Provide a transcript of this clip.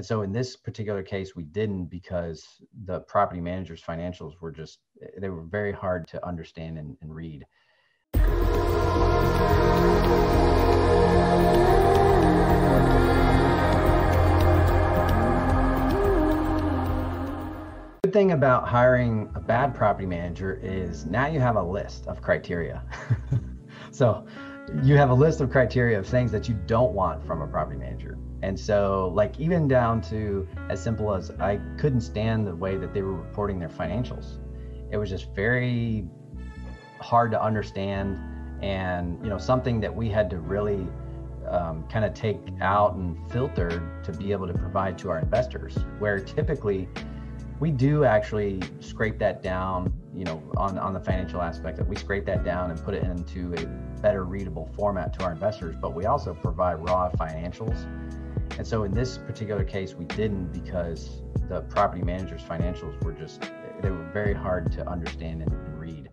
And so in this particular case, we didn't because the property manager's financials were just, they were very hard to understand and, and read. Good thing about hiring a bad property manager is now you have a list of criteria. so you have a list of criteria of things that you don't want from a property manager. And so, like, even down to as simple as I couldn't stand the way that they were reporting their financials. It was just very hard to understand and, you know, something that we had to really um, kind of take out and filter to be able to provide to our investors. Where typically we do actually scrape that down, you know, on, on the financial aspect that we scrape that down and put it into a better readable format to our investors, but we also provide raw financials and so in this particular case, we didn't because the property manager's financials were just, they were very hard to understand and, and read.